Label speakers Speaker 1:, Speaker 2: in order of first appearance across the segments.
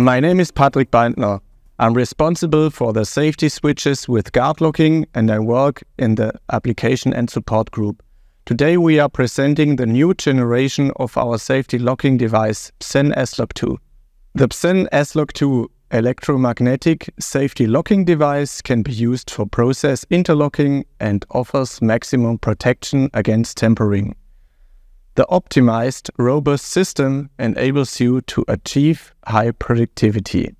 Speaker 1: My name is Patrick Beindner. I'm responsible for the safety switches with guard locking and I work in the application and support group. Today we are presenting the new generation of our safety locking device, PSENslock 2. The PSENslock 2 electromagnetic safety locking device can be used for process interlocking and offers maximum protection against tampering. The optimized, robust system enables you to achieve high productivity.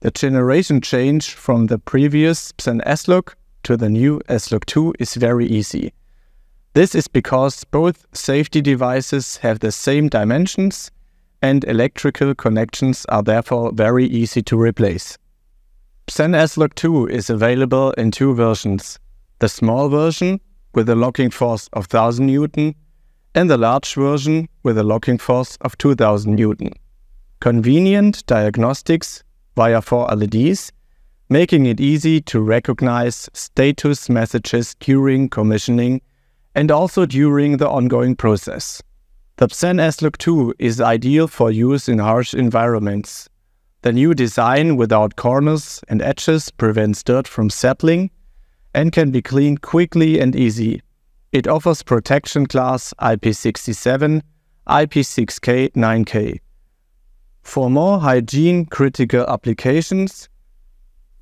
Speaker 1: The generation change from the previous PSENslock to the new S-Lock 2 is very easy. This is because both safety devices have the same dimensions and electrical connections are therefore very easy to replace. PSENslock 2 is available in two versions. The small version with a locking force of 1000 Newton and the large version with a locking force of 2000 Newton. Convenient diagnostics via four LEDs, making it easy to recognize status messages during commissioning and also during the ongoing process. The PSENslock 2 is ideal for use in harsh environments. The new design without corners and edges prevents dirt from settling and can be cleaned quickly and easy. It offers protection class IP67, IP6K, 9K. For more hygiene critical applications,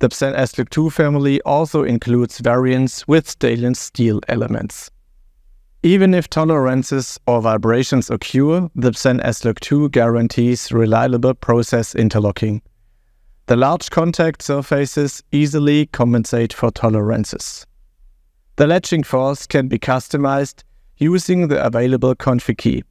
Speaker 1: the PSENslock 2 family also includes variants with stainless steel elements. Even if tolerances or vibrations occur, the PSEN S-Lock 2 guarantees reliable process interlocking. The large contact surfaces easily compensate for tolerances. The latching force can be customized using the available config key.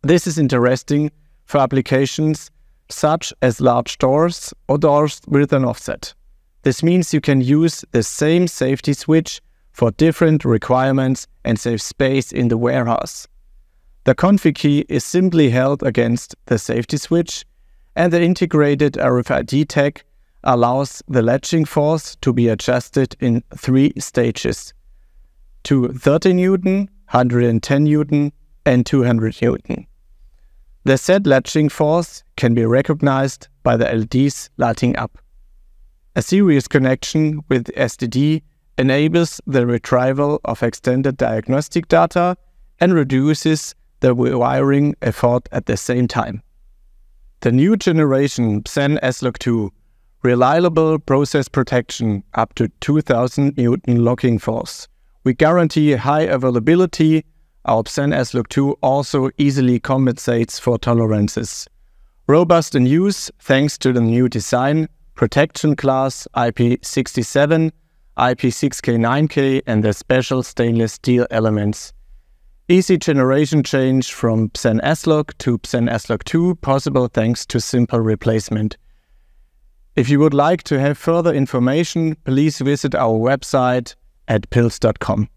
Speaker 1: This is interesting for applications such as large doors or doors with an offset. This means you can use the same safety switch for different requirements and save space in the warehouse. The config key is simply held against the safety switch and the integrated RFID tag allows the latching force to be adjusted in three stages to 30 Newton, 110 Newton, and 200 Newton. The set latching force can be recognized by the LEDs lighting up. A series connection with SDD enables the retrieval of extended diagnostic data and reduces the rewiring effort at the same time. The new generation PSENslock 2 reliable process protection up to 2000 Newton locking force. We guarantee high availability. Our PSENslock 2 also easily compensates for tolerances. Robust in use thanks to the new design, protection class IP67, IP6K9K and the special stainless steel elements. Easy generation change from PSENslock to PSENslock 2 possible thanks to simple replacement. If you would like to have further information, please visit our website at pilz.com.